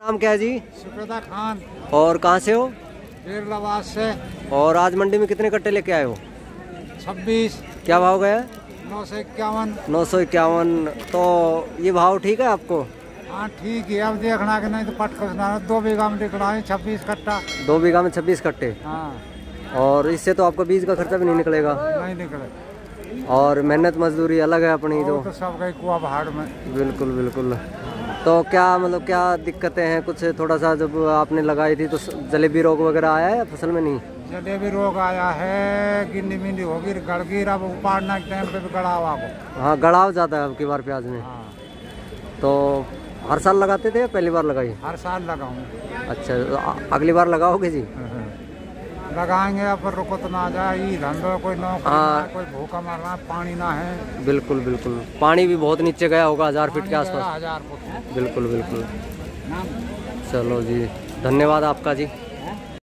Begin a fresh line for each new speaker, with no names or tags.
नाम क्या है जी?
सुप्रदा खान।
और कहाँ से हो?
बीरलाबाद से।
और आज मंडी में कितने कट्टे लेके आए हो?
छब्बीस।
क्या भाव गया?
नौ सौ इक्यावन।
नौ सौ इक्यावन। तो ये भाव ठीक है आपको?
हाँ ठीक है। अब देखना कि नहीं तो पट खसना दो बीघा में निकला है छब्बीस कट्टा।
दो बीघा में छब्बीस कट्टे?
हाँ।
और इससे तो आपका बीज का खर्चा भी नहीं निकलेगा?
नहीं निकले।
और मेहनत मजदूरी अलग है अपनी जो
तो? सब गई कुआ पहाड़ में।
बिल्कुल बिल्कुल। तो क्या मतलब क्या दिक्कतें हैं? कुछ थोड़ा सा जब आपने लगाई थी तो जलेबी रोग वगैरह आया है फ़सल में? नहीं।
जलेबी रोग आया है गिंडी मिंडी होगी गड़गिर अब उपाड़ना के टाइम पे भी गड़ाव आपको
हाँ गड़ाव जाता है अब की बार प्याज में।
हाँ।
तो हर साल लगाते थे या पहली बार लगाई?
हर साल लगाऊँगी
अच्छा तो अगली बार लगाओगे जी?
लगाएँगे अब रुको तो ना जाए ये धंधो कोई नौकरी
हाँ।
ना कोई भूखा है पानी ना है।
बिल्कुल बिल्कुल। पानी भी बहुत नीचे गया होगा हज़ार फीट के आसपास।
हज़ार फुट।
बिल्कुल बिल्कुल। चलो जी धन्यवाद आपका जी।